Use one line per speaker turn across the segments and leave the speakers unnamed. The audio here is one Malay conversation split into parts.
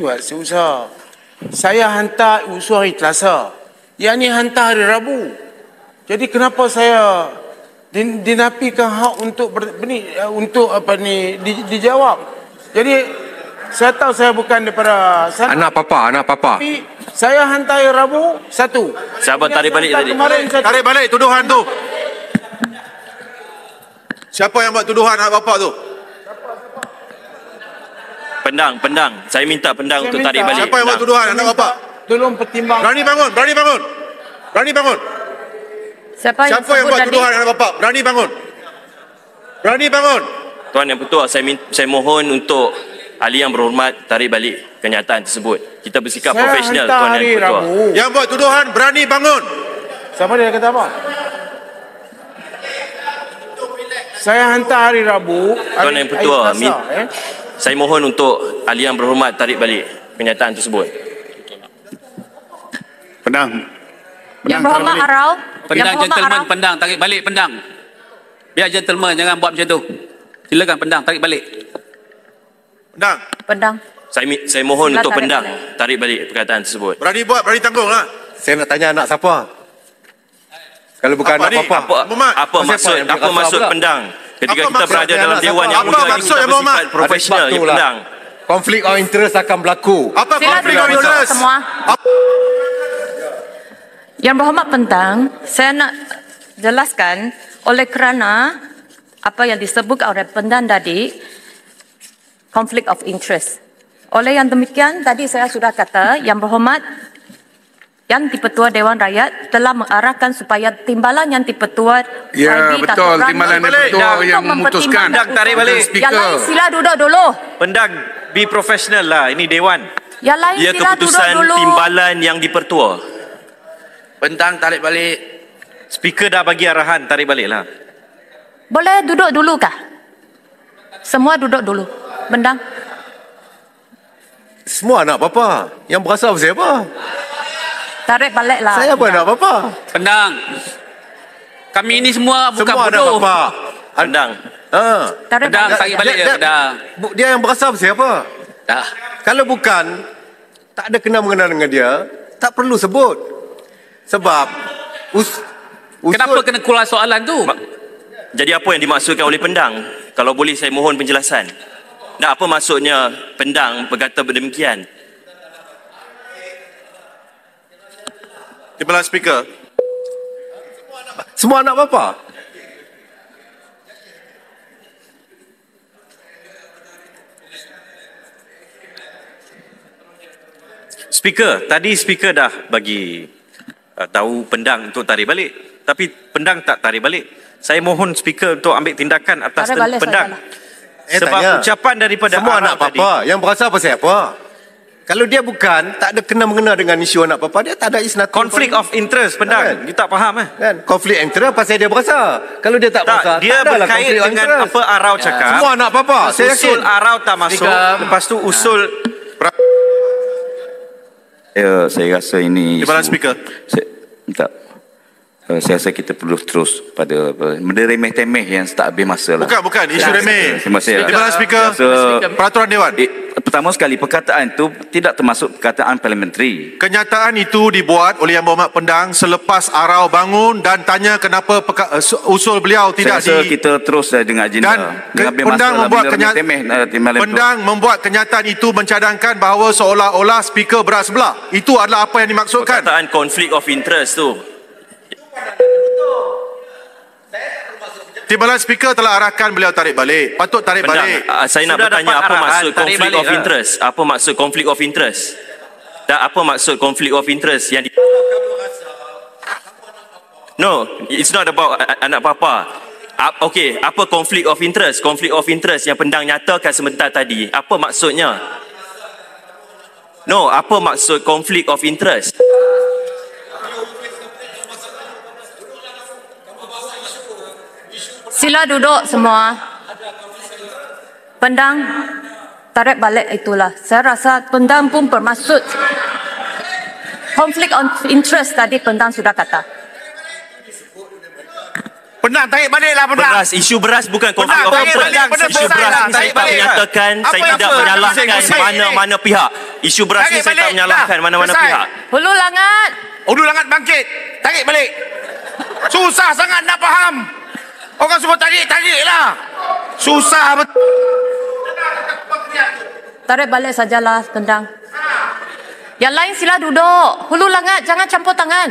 buat seusaha. Saya hantar usul hari Selasa. Yang ni hantar hari Rabu. Jadi kenapa saya din- dinafikan hak untuk ber, ni, uh, untuk apa ni di, dijawab. Jadi saya tahu saya bukan daripada sana.
Anak papa, anak papa.
Tapi saya hantar hari Rabu satu.
Sahabat
Yang
tarik balik tadi.
Kemarin satu.
Tarik balik tuduhan tu. Siapa yang buat tuduhan anak bapak tu?
Pendang, pendang. Saya minta pendang
Saya
untuk
minta.
tarik balik.
Siapa yang buat tuduhan anak bapak?
Tolong pertimbang.
Berani bangun, berani bangun. Berani bangun.
Siapa yang
Siapa yang
sebut
buat
tadi?
tuduhan anak bapak? Berani bangun. Berani bangun.
Tuan Yang Pertua, saya, min- saya mohon untuk ahli yang berhormat tarik balik kenyataan tersebut. Kita bersikap
Saya
profesional, Tuan Yang Pertua.
Rabu.
Yang buat tuduhan berani bangun.
Siapa dia kata apa? Saya hantar hari Rabu.
Tuan Yang Pertua,
hari Selasa,
min-
eh.
Saya mohon untuk ahli yang berhormat tarik balik kenyataan tersebut.
Pendang.
Yang berhormat Arau. yang
Pendang
berhormat
gentleman,
Arau.
pendang, tarik balik pendang. Biar gentleman jangan buat macam tu. Silakan pendang, tarik balik.
Pendang.
Pendang.
Saya saya mohon
Sila
untuk
tarik
pendang
balik.
tarik balik perkataan tersebut.
Berani buat, berani tanggung lah.
Saya nak tanya anak siapa? Kalau bukan
Apa
anak
ni?
papa.
Apa apa
Pasal
maksud
apa yang
apa maksud
pula?
pendang? Ketika
Apa
kita berada dalam dewan yang mulia ini kita
yang
bersifat profesional ya
lah.
pendang.
Konflik of interest akan berlaku.
Apa
Sila
konflik of interest?
semua.
Apa-
Yang berhormat Pendang, saya nak jelaskan oleh kerana apa yang disebut oleh Pendang tadi, conflict of interest. Oleh yang demikian, tadi saya sudah kata, yang berhormat yang Dipertua Dewan Rakyat telah mengarahkan supaya timbalan yang Dipertua
Ya, betul. Timbalan
untuk
Dipertua yang memutuskan.
Pendang, tarik balik.
Yang lain sila duduk dulu.
Pendang be professional lah ini dewan.
Yang lain
Ia
sila duduk
keputusan
dulu.
timbalan yang dipertua.
Bentang tarik balik.
Speaker dah bagi arahan tarik balik lah.
Boleh duduk dulu kah? Semua duduk dulu. Bendang.
Semua anak papa. Yang berasa apa siapa?
Tarik balik lah.
Saya apa anak papa?
Pendang. Kami ini semua bukan
Semua
bodoh.
papa.
Pendang.
Ha.
Tarik
Pendang,
balik.
tarik balik
Dia-
ya,
dia-
pendang.
Bu- Dia yang berasa apa siapa?
Dah.
Kalau bukan, tak ada kena mengena dengan dia, tak perlu sebut. Sebab, us, usul,
Kenapa kena keluar soalan tu?
Ma- Jadi apa yang dimaksudkan oleh pendang? Kalau boleh saya mohon penjelasan. Dan apa maksudnya pendang berkata
Timbalan speaker.
semua anak papa?
Speaker, tadi speaker dah bagi uh, tahu pendang untuk tarik balik. Tapi pendang tak tarik balik. Saya mohon speaker untuk ambil tindakan atas
Tarik balik
pendang.
Eh,
Sebab
tanya.
ucapan daripada
Semua anak
tadi.
papa. Yang berasa apa siapa? Kalau dia bukan, tak ada kena mengena dengan isu anak papa, dia tak ada isnat.
Conflict of interest pendang.
Kan?
You tak faham eh?
Kan? Konflik interest pasal dia berasa. Kalau dia tak, berasa,
Tak, dia
tak
berkait dengan
interest.
apa Arau cakap.
Semua anak papa, saya yakin.
Usul Arau tak masuk.
Speaker.
Lepas tu usul
Ya, saya rasa ini... Isu-
speaker.
Saya, minta. Uh, saya rasa kita perlu terus pada benda remeh-temeh yang tak habis masa lah.
Bukan, bukan. Isu remeh.
Terima kasih. lah.
Speaker. Peraturan Dewan.
eh, pertama sekali, perkataan itu tidak termasuk perkataan parliamentary.
Kenyataan itu dibuat oleh Yang Berhormat Pendang selepas Arau bangun dan tanya kenapa peka, uh, su- usul beliau tidak
saya rasa
di
kita terus uh, dengan agenda.
dan
Dengan
ke, Pendang membuat
benda
kenya,
remeh-temeh, timbalan tu.
Pendang membuat kenyataan itu mencadangkan bahawa seolah-olah speaker berat sebelah. Itu adalah apa yang dimaksudkan.
perkataan conflict of interest tu.
Timbalan speaker telah arahkan beliau tarik balik. Patut tarik
Pendang,
balik.
uh, saya nak
Sudah
bertanya
dapat
apa
arahan,
maksud conflict
balik
of
lah.
interest? Apa maksud conflict of interest? Dan apa maksud conflict of interest yang di No, it's not about anak papa. Uh, okay, apa conflict of interest? Conflict of interest yang pendang nyatakan sebentar tadi. Apa maksudnya? No, apa maksud conflict of interest?
Sila duduk semua. Pendang. Tarik balik itulah. Saya rasa pendang pun bermaksud. Conflict of interest tadi pendang sudah kata.
Pendang
tarik baliklah pendang.
Beras, isu beras bukan konflik
Pendang,
of
tarik balik,
interest.
pendang,
Isu beras ni saya
tarik
tak
balik.
menyatakan,
Apa
saya tidak
apa?
menyalahkan mana-mana pihak. Isu beras ni
Tarik
saya tak menyalahkan mana-mana pihak.
Hulu Langat.
Hulu langat bangkit. Tarik balik. Susah sangat nak faham. Orang semua tarik, tariklah. Susah betul.
Tarik balik sajalah tendang. Yang lain sila duduk. Hulu Langat, jangan campur tangan.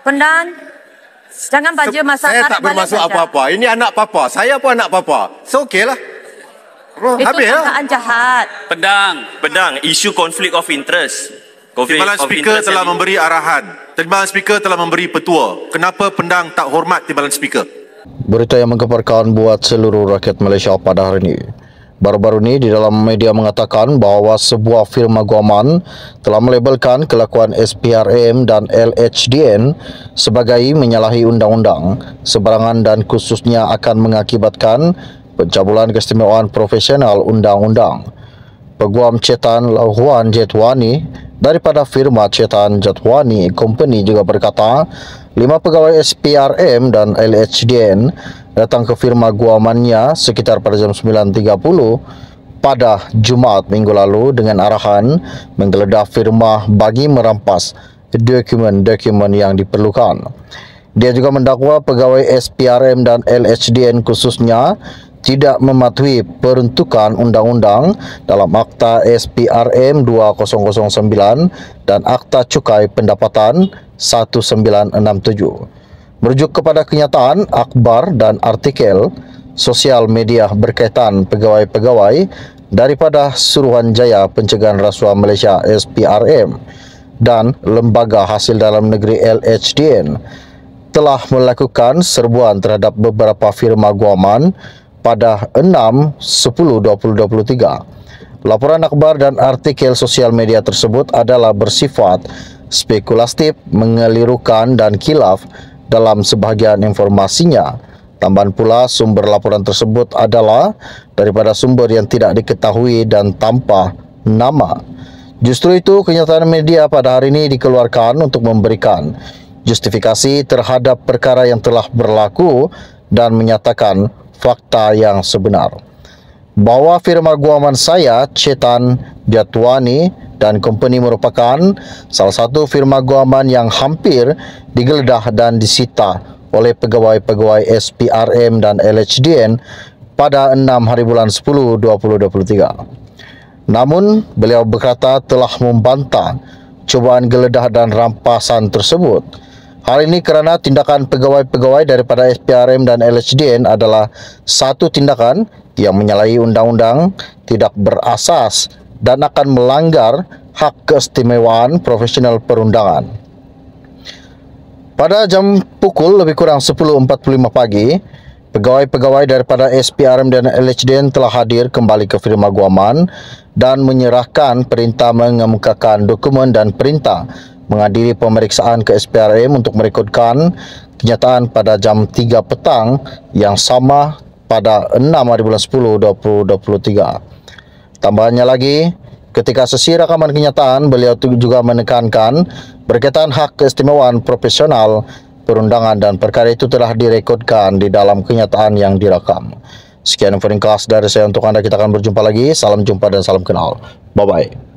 Pendan, jangan baja masa
Saya
tarik
tak bermaksud apa-apa. Ini anak papa. Saya pun anak papa. So, okey lah. Oh,
Itu
habis lah.
sangkaan jahat.
Pedang.
Pedang, isu konflik of interest. Konflik
Timbalan
of
speaker telah memberi arahan. Timbalan speaker telah memberi petua. Kenapa pendang tak hormat timbalan speaker?
Berita yang menggemparkan buat seluruh rakyat Malaysia pada hari ini. Baru-baru ini di dalam media mengatakan bahawa sebuah firma guaman telah melabelkan kelakuan SPRM dan LHDN sebagai menyalahi undang-undang sebarangan dan khususnya akan mengakibatkan pencabulan keistimewaan profesional undang-undang. Peguam Cetan Lauhuan Jetwani daripada firma Cetan Jetwani Company juga berkata, lima pegawai SPRM dan LHDN datang ke firma guamannya sekitar pada jam 9.30 pada Jumaat minggu lalu dengan arahan menggeledah firma bagi merampas dokumen-dokumen yang diperlukan. Dia juga mendakwa pegawai SPRM dan LHDN khususnya tidak mematuhi peruntukan undang-undang dalam Akta SPRM 2009 dan Akta Cukai Pendapatan 1967. Merujuk kepada kenyataan, akhbar dan artikel sosial media berkaitan pegawai-pegawai daripada Suruhanjaya Pencegahan Rasuah Malaysia SPRM dan Lembaga Hasil Dalam Negeri LHDN telah melakukan serbuan terhadap beberapa firma guaman pada 6-10-2023. Laporan akhbar dan artikel sosial media tersebut adalah bersifat spekulatif, mengelirukan dan kilaf dalam sebahagian informasinya. Tambahan pula sumber laporan tersebut adalah daripada sumber yang tidak diketahui dan tanpa nama. Justru itu kenyataan media pada hari ini dikeluarkan untuk memberikan justifikasi terhadap perkara yang telah berlaku dan menyatakan fakta yang sebenar. Bahawa firma guaman saya, Cetan Jatwani dan company merupakan salah satu firma guaman yang hampir digeledah dan disita oleh pegawai-pegawai SPRM dan LHDN pada 6 hari bulan 10 2023. Namun, beliau berkata telah membantah cubaan geledah dan rampasan tersebut. Hal ini kerana tindakan pegawai-pegawai daripada SPRM dan LHDN adalah satu tindakan yang menyalahi undang-undang, tidak berasas dan akan melanggar hak keistimewaan profesional perundangan. Pada jam pukul lebih kurang 10.45 pagi, pegawai-pegawai daripada SPRM dan LHDN telah hadir kembali ke firma Guaman dan menyerahkan perintah mengemukakan dokumen dan perintah menghadiri pemeriksaan ke SPRM untuk merekodkan kenyataan pada jam 3 petang yang sama pada 6 hari bulan 10 2023. Tambahannya lagi, ketika sesi rakaman kenyataan, beliau juga menekankan berkaitan hak keistimewaan profesional perundangan dan perkara itu telah direkodkan di dalam kenyataan yang direkam. Sekian info ringkas dari saya untuk anda. Kita akan berjumpa lagi. Salam jumpa dan salam kenal. Bye-bye.